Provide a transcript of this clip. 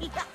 Yeah.